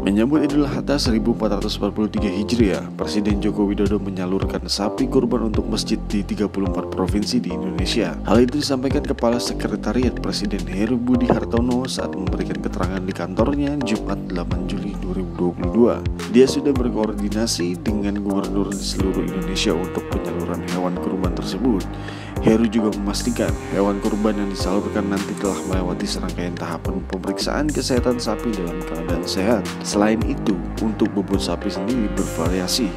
Menyambut Idul Adha 1443 Hijriah, Presiden Joko Widodo menyalurkan sapi kurban untuk masjid di 34 provinsi di Indonesia. Hal itu disampaikan Kepala Sekretariat Presiden Heru Budi Hartono saat memberikan keterangan di kantornya Jumat 8 Juli 2022. Dia sudah berkoordinasi dengan gubernur di seluruh Indonesia untuk penyaluran hewan kurban tersebut. Heru juga memastikan hewan kurban yang disalurkan nanti telah melewati serangkaian tahapan pemeriksaan kesehatan sapi dalam keadaan sehat. Selain itu, untuk bobot sapi sendiri bervariasi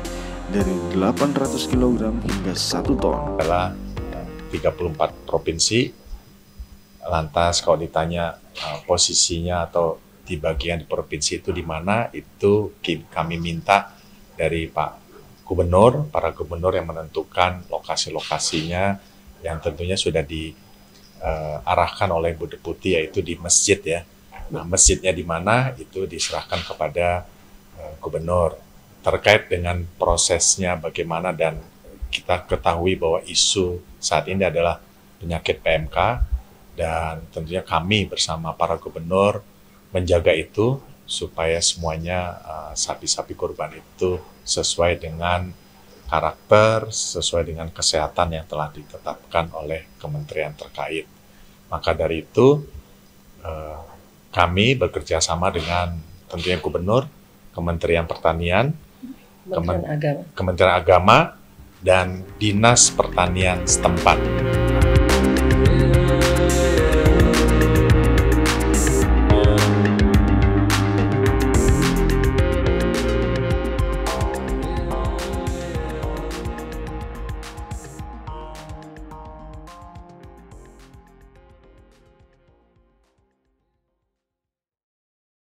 dari 800 kg hingga 1 ton. Adalah 34 provinsi. Lantas kalau ditanya uh, posisinya atau di bagian provinsi itu di mana, itu kami minta dari Pak Gubernur, para gubernur yang menentukan lokasi-lokasinya yang tentunya sudah diarahkan uh, oleh Bu Deputi yaitu di masjid ya. Nah, masjidnya di mana itu diserahkan kepada uh, gubernur terkait dengan prosesnya bagaimana dan kita ketahui bahwa isu saat ini adalah penyakit PMK dan tentunya kami bersama para gubernur menjaga itu supaya semuanya uh, sapi-sapi uh, kurban itu sesuai dengan karakter sesuai dengan kesehatan yang telah ditetapkan oleh kementerian terkait. Maka dari itu eh, kami bekerja sama dengan tentunya Gubernur, Kementerian Pertanian, Kementerian, Kemen Agama. Kementerian Agama, dan Dinas Pertanian setempat.